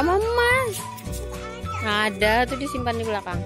Sama Mas. Ada tuh disimpan di belakang.